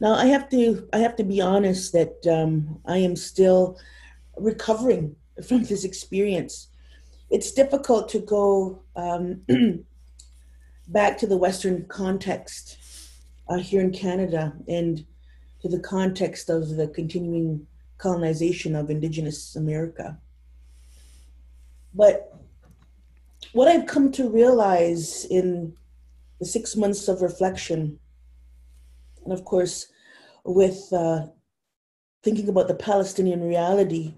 Now I have to I have to be honest that um, I am still recovering from this experience. It's difficult to go um, back to the Western context uh, here in Canada and to the context of the continuing colonization of Indigenous America. But what I've come to realize in the six months of reflection, and of course, with uh, thinking about the Palestinian reality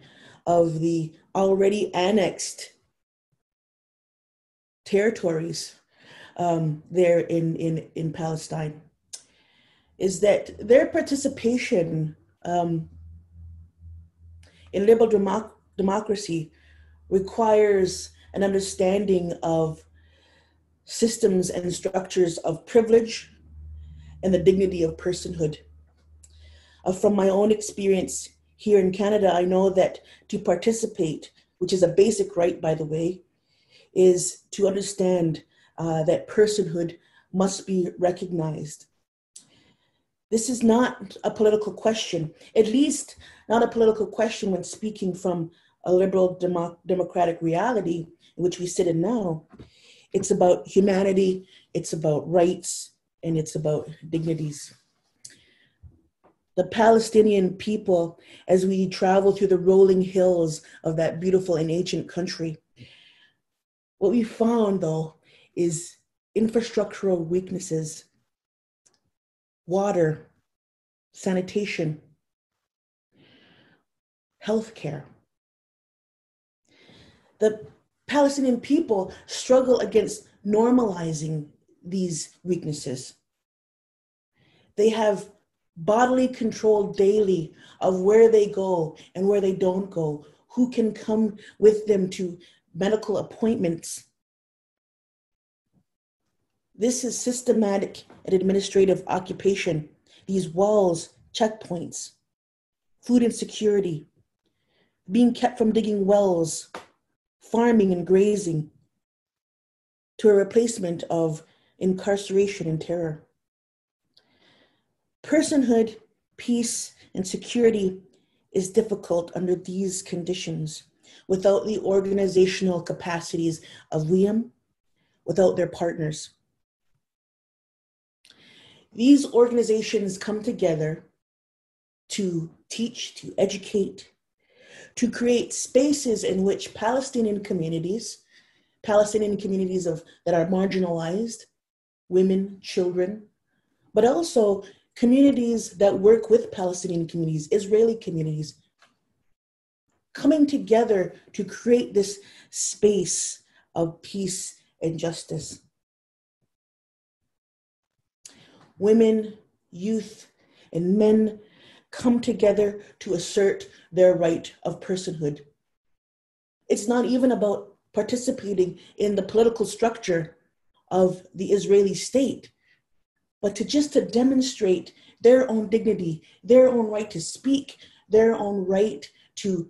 of the already annexed territories um, there in, in, in Palestine, is that their participation um, in liberal democ- democracy requires an understanding of systems and structures of privilege and the dignity of personhood. Uh, from my own experience here in Canada, I know that to participate, which is a basic right, by the way, is to understand uh, that personhood must be recognized. This is not a political question, at least not a political question when speaking from a liberal demo- democratic reality in which we sit in now. It's about humanity, it's about rights, and it's about dignities. The Palestinian people, as we travel through the rolling hills of that beautiful and ancient country, what we found though is infrastructural weaknesses, water, sanitation, healthcare. The Palestinian people struggle against normalizing these weaknesses. They have bodily control daily of where they go and where they don't go, who can come with them to medical appointments. This is systematic and administrative occupation, these walls, checkpoints, food insecurity, being kept from digging wells, farming and grazing, to a replacement of incarceration and terror. Personhood, peace, and security is difficult under these conditions without the organizational capacities of WIAM, without their partners. These organizations come together to teach, to educate, to create spaces in which Palestinian communities, Palestinian communities of, that are marginalized, women, children, but also communities that work with Palestinian communities, Israeli communities, coming together to create this space of peace and justice. Women, youth, and men come together to assert their right of personhood. It's not even about participating in the political structure of the Israeli state, but to just to demonstrate their own dignity, their own right to speak, their own right to,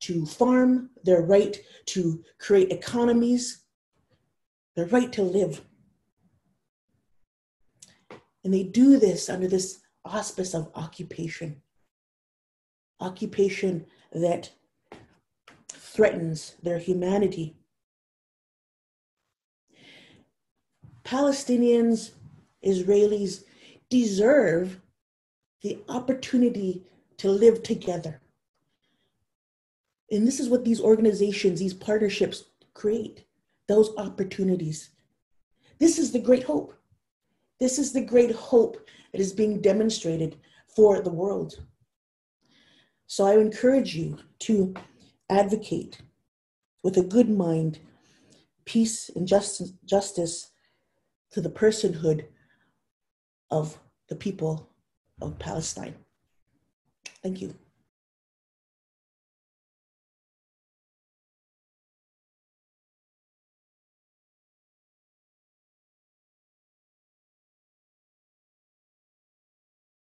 to farm, their right to create economies, their right to live. And they do this under this auspice of occupation. Occupation that threatens their humanity. Palestinians, Israelis deserve the opportunity to live together. And this is what these organizations, these partnerships create those opportunities. This is the great hope. This is the great hope that is being demonstrated for the world. So I encourage you to advocate with a good mind peace and justice, justice to the personhood of the people of Palestine. Thank you.